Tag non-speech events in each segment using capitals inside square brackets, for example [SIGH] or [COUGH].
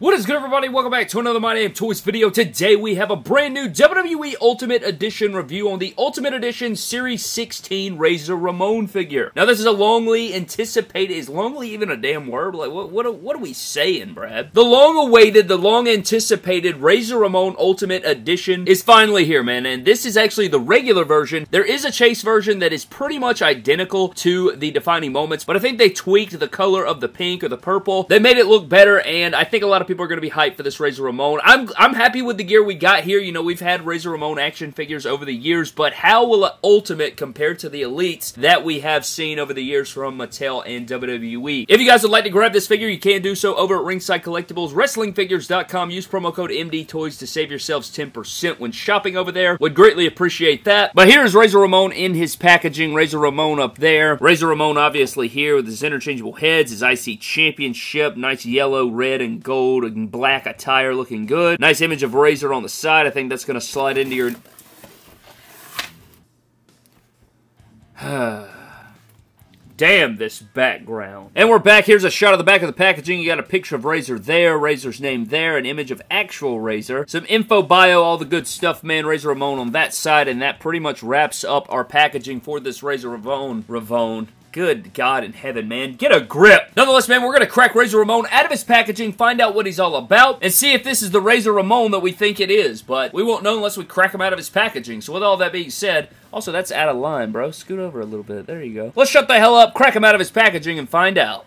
What is good everybody? Welcome back to another My Damn Toys video. Today we have a brand new WWE Ultimate Edition review on the Ultimate Edition Series 16 Razor Ramon figure. Now this is a longly anticipated, is longly even a damn word? Like what, what, what are we saying, Brad? The long awaited, the long anticipated Razor Ramon Ultimate Edition is finally here, man. And this is actually the regular version. There is a chase version that is pretty much identical to the Defining Moments, but I think they tweaked the color of the pink or the purple. They made it look better, and I think a lot of of people are going to be hyped for this Razor Ramon. I'm I'm happy with the gear we got here. You know, we've had Razor Ramon action figures over the years, but how will Ultimate compare to the Elites that we have seen over the years from Mattel and WWE? If you guys would like to grab this figure, you can do so over at Ringside Collectibles, WrestlingFigures.com. Use promo code MD Toys to save yourselves 10% when shopping over there. Would greatly appreciate that. But here's Razor Ramon in his packaging. Razor Ramon up there. Razor Ramon obviously here with his interchangeable heads, his IC Championship, nice yellow, red, and gold gold and black attire looking good. Nice image of Razor on the side. I think that's going to slide into your... [SIGHS] Damn this background. And we're back. Here's a shot of the back of the packaging. You got a picture of Razor there, Razor's name there, an image of actual Razor, some info bio, all the good stuff, man. Razor Ramon on that side, and that pretty much wraps up our packaging for this Razor Ramon. Ramon. Good God in heaven, man. Get a grip. Nonetheless, man, we're going to crack Razor Ramon out of his packaging, find out what he's all about, and see if this is the Razor Ramon that we think it is. But we won't know unless we crack him out of his packaging. So with all that being said, also, that's out of line, bro. Scoot over a little bit. There you go. Let's shut the hell up, crack him out of his packaging, and find out.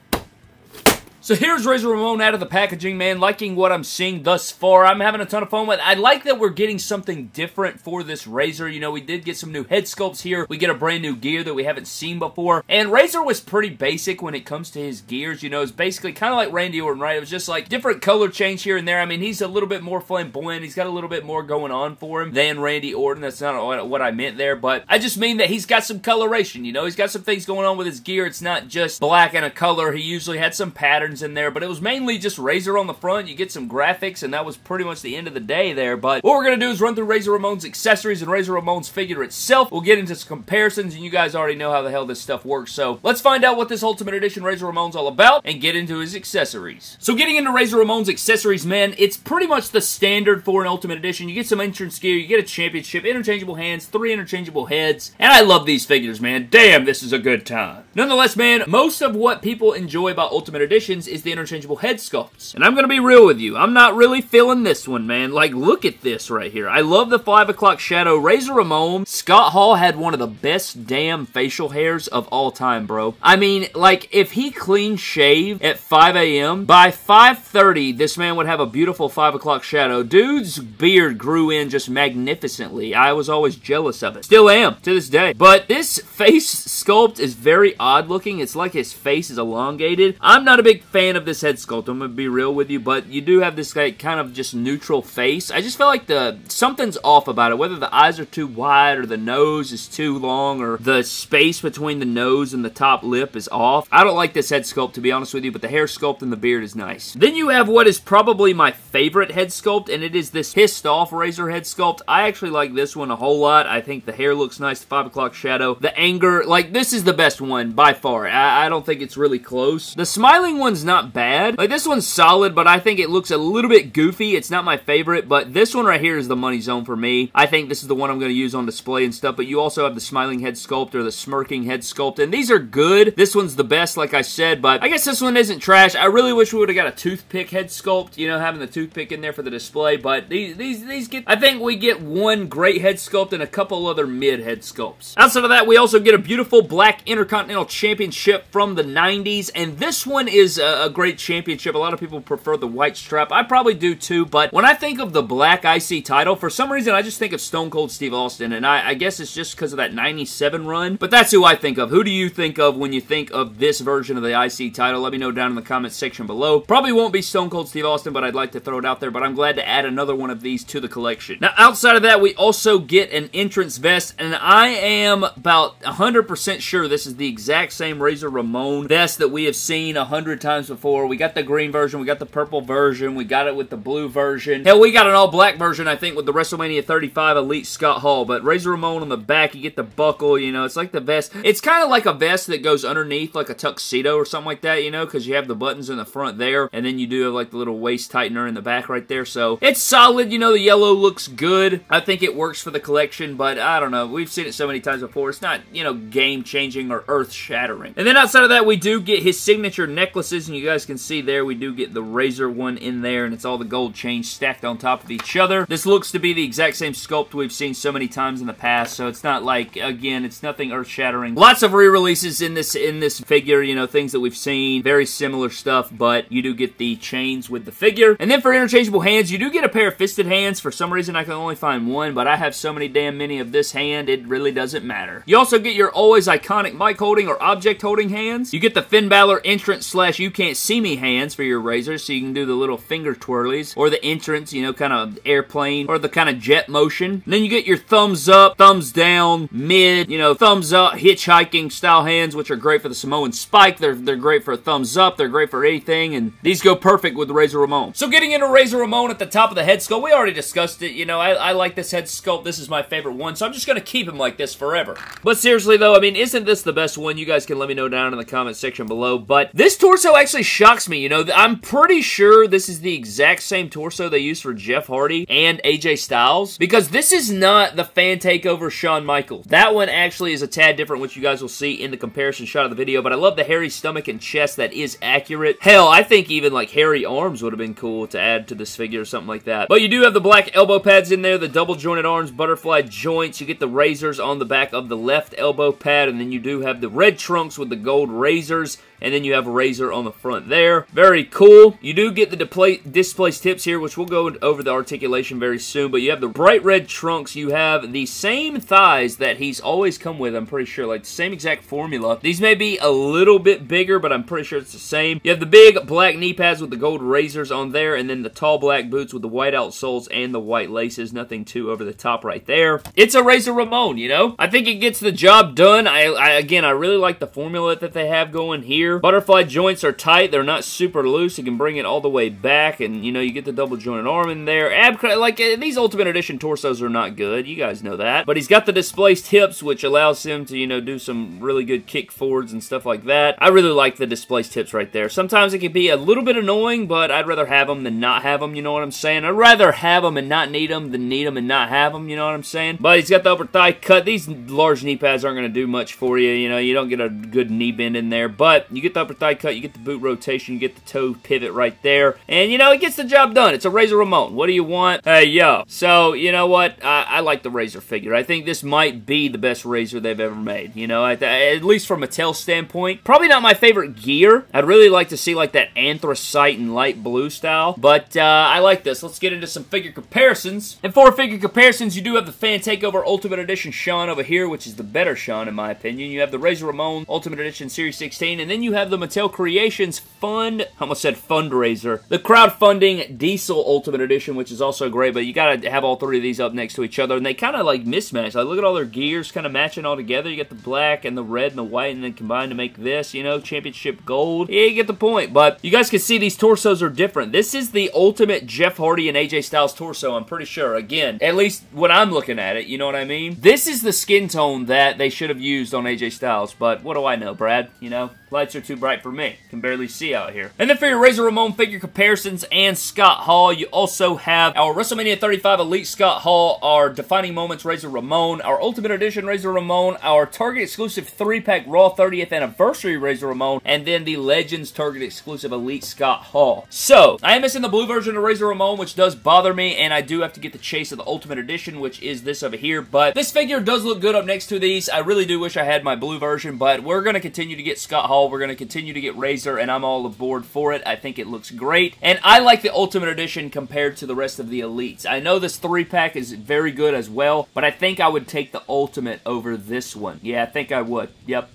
So here's Razor Ramon out of the packaging, man. Liking what I'm seeing thus far. I'm having a ton of fun with it. I like that we're getting something different for this Razor. You know, we did get some new head sculpts here. We get a brand new gear that we haven't seen before. And Razor was pretty basic when it comes to his gears. You know, it's basically kind of like Randy Orton, right? It was just like different color change here and there. I mean, he's a little bit more flamboyant. He's got a little bit more going on for him than Randy Orton. That's not what I meant there, but I just mean that he's got some coloration. You know, he's got some things going on with his gear. It's not just black and a color. He usually had some patterns in there, but it was mainly mainly just Razor on the front. You get some graphics, and that was pretty much the end of the day there. But what we're going to do is run through Razor Ramon's accessories and Razor Ramon's figure itself. We'll get into some comparisons, and you guys already know how the hell this stuff works. So let's find out what this Ultimate Edition Razor Ramon's all about and get into his accessories. So getting into Razor Ramon's accessories, man, it's pretty much the standard for an Ultimate Edition. You get some entrance gear, you get a championship, interchangeable hands, three interchangeable heads, and I love these figures, man. Damn, this is a good time. Nonetheless, man, most of what people enjoy about Ultimate Editions is the interchangeable head sculpts. And I'm gonna be real with you, I'm not really feeling this one, man. Like, look at this right here. I love the 5 o'clock shadow. Razor Ramon, Scott Hall had one of the best damn facial hairs of all time, bro. I mean, like, if he clean shaved at 5 a.m., by 5.30, this man would have a beautiful 5 o'clock shadow. Dude's beard grew in just magnificently. I was always jealous of it. Still am, to this day. But this face sculpt is very odd looking. It's like his face is elongated. I'm not a big fan of this head sculpt. I'm gonna be real with you, but you do have this like kind of just neutral face. I just feel like the something's off about it. Whether the eyes are too wide or the nose is too long or the space between the nose and the top lip is off. I don't like this head sculpt to be honest with you, but the hair sculpt and the beard is nice. Then you have what is probably my favorite head sculpt, and it is this pissed off razor head sculpt. I actually like this one a whole lot. I think the hair looks nice, the 5 o'clock shadow. The anger, like this is the best one by far. I, I don't think it's really close. The smiling one's not bad. Like this one's solid, but I think it looks a little bit goofy. It's not my favorite, but this one right here is the money zone for me. I think this is the one I'm going to use on display and stuff, but you also have the smiling head sculpt or the smirking head sculpt, and these are good. This one's the best, like I said, but I guess this one isn't trash. I really wish we would have got a toothpick head sculpt, you know, having the toothpick in there for the display, but these, these, these get, I think we get one great head sculpt and a couple other mid head sculpts. Outside of that, we also get a beautiful black Intercontinental Championship from the 90s, and this one is uh, a, great championship. A lot of people prefer the white strap. I probably do too, but when I think of the black IC title, for some reason I just think of Stone Cold Steve Austin, and I, I guess it's just because of that 97 run, but that's who I think of. Who do you think of when you think of this version of the IC title? Let me know down in the comments section below. Probably won't be Stone Cold Steve Austin, but I'd like to throw it out there, but I'm glad to add another one of these to the collection. Now, outside of that, we also get an entrance vest, and I am about 100% sure this is the exact same Razor Ramon vest that we have seen a hundred times times before. We got the green version, we got the purple version, we got it with the blue version. Hell, we got an all-black version, I think, with the WrestleMania 35 Elite Scott Hall, but Razor Ramon on the back, you get the buckle, you know, it's like the vest. It's kind of like a vest that goes underneath like a tuxedo or something like that, you know, because you have the buttons in the front there, and then you do have like the little waist tightener in the back right there, so it's solid, you know, the yellow looks good. I think it works for the collection, but I don't know, we've seen it so many times before, it's not, you know, game-changing or earth-shattering. And then outside of that, we do get his signature necklaces, and you guys can see there, we do get the Razor one in there, and it's all the gold chains stacked on top of each other. This looks to be the exact same sculpt we've seen so many times in the past, so it's not like, again, it's nothing earth-shattering. Lots of re-releases in this in this figure, you know, things that we've seen, very similar stuff, but you do get the chains with the figure. And then for interchangeable hands, you do get a pair of fisted hands. For some reason, I can only find one, but I have so many damn many of this hand, it really doesn't matter. You also get your always iconic mic holding or object holding hands. You get the Finn Balor entrance slash you can't see me hands for your razor, so you can do the little finger twirlies, or the entrance, you know, kind of airplane, or the kind of jet motion. And then you get your thumbs up, thumbs down, mid, you know, thumbs up, hitchhiking style hands, which are great for the Samoan Spike. They're, they're great for a thumbs up. They're great for anything, and these go perfect with Razor Ramon. So getting into Razor Ramon at the top of the head sculpt, we already discussed it. You know, I, I like this head sculpt. This is my favorite one, so I'm just going to keep him like this forever. But seriously, though, I mean, isn't this the best one? You guys can let me know down in the comment section below. But this torso actually shocks me. You know, I'm pretty sure this is the exact same torso they used for Jeff Hardy and AJ Styles, because this is not the fan takeover Shawn Michaels. That one actually is a tad different, which you guys will see in the comparison shot of the video, but I love the hairy stomach and chest that is accurate. Hell, I think even like hairy arms would have been cool to add to this figure or something like that. But you do have the black elbow pads in there, the double jointed arms, butterfly joints. You get the razors on the back of the left elbow pad, and then you do have the red trunks with the gold razors and then you have a razor on the front there. Very cool. You do get the displaced hips here, which we'll go over the articulation very soon, but you have the bright red trunks. You have the same thighs that he's always come with, I'm pretty sure, like the same exact formula. These may be a little bit bigger, but I'm pretty sure it's the same. You have the big black knee pads with the gold razors on there, and then the tall black boots with the white outsoles and the white laces. Nothing too over the top right there. It's a Razor Ramon, you know? I think it gets the job done. I, I Again, I really like the formula that they have going here. Butterfly joints are tight. They're not super loose. You can bring it all the way back, and, you know, you get the double jointed arm in there. Ab, like, uh, these Ultimate Edition torsos are not good. You guys know that. But he's got the displaced hips, which allows him to, you know, do some really good kick forwards and stuff like that. I really like the displaced hips right there. Sometimes it can be a little bit annoying, but I'd rather have them than not have them, you know what I'm saying? I'd rather have them and not need them than need them and not have them, you know what I'm saying? But he's got the upper thigh cut. These large knee pads aren't going to do much for you, you know, you don't get a good knee bend in there, but you get the upper thigh cut, you get the boot rotation, you get the toe pivot right there, and, you know, it gets the job done. It's a Razor Ramon. What do you want? Hey, yo. So, you know what? I, I like the Razor figure. I think this might be the best Razor they've ever made, you know, at, at least from a Mattel standpoint. Probably not my favorite gear. I'd really like to see, like, that anthracite and light blue style, but uh, I like this. Let's get into some figure comparisons. And for figure comparisons, you do have the Fan Takeover Ultimate Edition Shawn over here, which is the better Shawn, in my opinion. You have the Razor Ramon Ultimate Edition Series 16, and then you have the Mattel Creations Fund, I almost said fundraiser, the crowdfunding Diesel Ultimate Edition, which is also great, but you gotta have all three of these up next to each other, and they kind of like mismatch. Like, look at all their gears kind of matching all together. You got the black and the red and the white, and then combined to make this, you know, championship gold. Yeah, you get the point, but you guys can see these torsos are different. This is the ultimate Jeff Hardy and AJ Styles torso, I'm pretty sure. Again, at least when I'm looking at it, you know what I mean? This is the skin tone that they should have used on AJ Styles, but what do I know, Brad? You know, lights are too bright for me. Can barely see out here. And then for your Razor Ramon figure comparisons and Scott Hall, you also have our WrestleMania 35 Elite Scott Hall, our Defining Moments Razor Ramon, our Ultimate Edition Razor Ramon, our Target exclusive 3-pack Raw 30th Anniversary Razor Ramon, and then the Legends Target exclusive Elite Scott Hall. So, I am missing the blue version of Razor Ramon, which does bother me, and I do have to get the chase of the Ultimate Edition, which is this over here, but this figure does look good up next to these. I really do wish I had my blue version, but we're going to continue to get Scott Hall. We're going to continue to get Razor, and I'm all aboard for it. I think it looks great, and I like the Ultimate Edition compared to the rest of the Elites. I know this 3-pack is very good as well, but I think I would take the Ultimate over this one. Yeah, I think I would. Yep.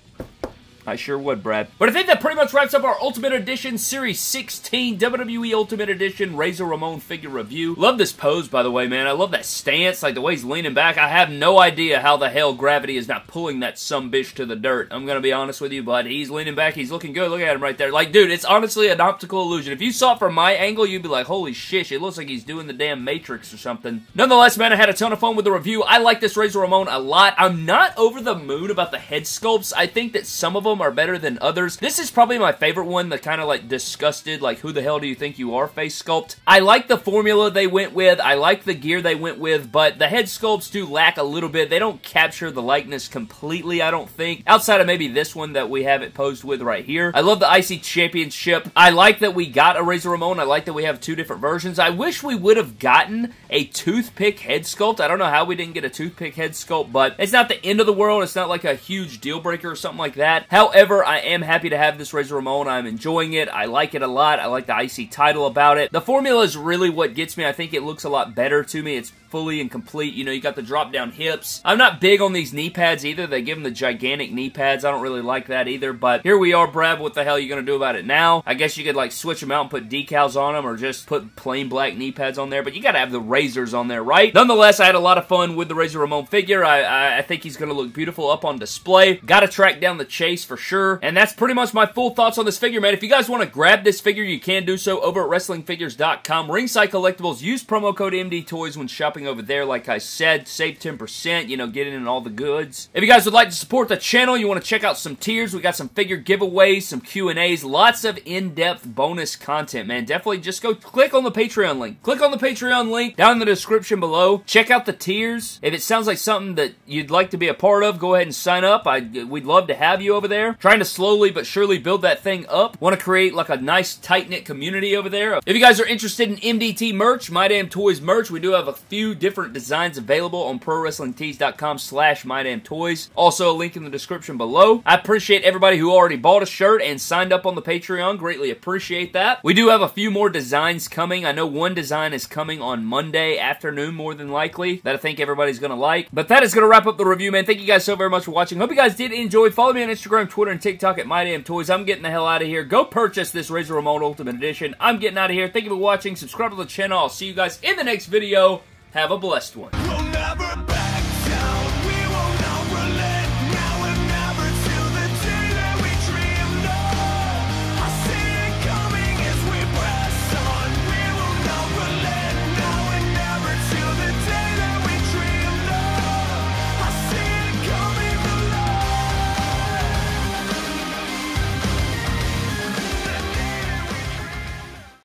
I sure would, Brad. But I think that pretty much wraps up our Ultimate Edition Series 16 WWE Ultimate Edition Razor Ramon figure review. Love this pose, by the way, man. I love that stance, like the way he's leaning back. I have no idea how the hell gravity is not pulling that some bitch to the dirt. I'm gonna be honest with you, but he's leaning back. He's looking good. Look at him right there. Like, dude, it's honestly an optical illusion. If you saw it from my angle, you'd be like, holy shish, it looks like he's doing the damn Matrix or something. Nonetheless, man, I had a ton of fun with the review. I like this Razor Ramon a lot. I'm not over the moon about the head sculpts. I think that some of them are better than others. This is probably my favorite one, the kind of like disgusted, like who the hell do you think you are face sculpt. I like the formula they went with. I like the gear they went with, but the head sculpts do lack a little bit. They don't capture the likeness completely, I don't think. Outside of maybe this one that we have it posed with right here. I love the IC Championship. I like that we got a Razor Ramon. I like that we have two different versions. I wish we would have gotten a toothpick head sculpt. I don't know how we didn't get a toothpick head sculpt, but it's not the end of the world. It's not like a huge deal breaker or something like that. I am happy to have this Razor Ramon. I'm enjoying it. I like it a lot. I like the IC title about it. The formula is really what gets me. I think it looks a lot better to me. It's fully and complete. You know, you got the drop down hips. I'm not big on these knee pads either. They give them the gigantic knee pads. I don't really like that either, but here we are, Brad. What the hell are you going to do about it now? I guess you could like switch them out and put decals on them or just put plain black knee pads on there, but you got to have the razors on there, right? Nonetheless, I had a lot of fun with the Razor Ramon figure. I, I, I think he's going to look beautiful up on display. Got to track down the chase for sure, and that's pretty much my full thoughts on this figure, man. If you guys want to grab this figure, you can do so over at WrestlingFigures.com. Ringside Collectibles, use promo code MD Toys when shopping over there, like I said, save 10%, you know, getting in all the goods. If you guys would like to support the channel, you want to check out some tiers, we got some figure giveaways, some Q&As, lots of in-depth bonus content, man. Definitely just go click on the Patreon link. Click on the Patreon link down in the description below. Check out the tiers. If it sounds like something that you'd like to be a part of, go ahead and sign up. I, we'd love to have you over there. Trying to slowly but surely build that thing up. Want to create like a nice tight-knit community over there. If you guys are interested in MDT merch, My Damn Toys merch, we do have a few different designs available on ProWrestlingTees.com slash MyDamnToys. Also a link in the description below. I appreciate everybody who already bought a shirt and signed up on the Patreon. Greatly appreciate that. We do have a few more designs coming. I know one design is coming on Monday afternoon more than likely that I think everybody's going to like. But that is going to wrap up the review, man. Thank you guys so very much for watching. Hope you guys did enjoy. Follow me on Instagram, Twitter, and TikTok at MyDamnToys. I'm getting the hell out of here. Go purchase this Razor Ramon Ultimate Edition. I'm getting out of here. Thank you for watching. Subscribe to the channel. I'll see you guys in the next video. Have a blessed one.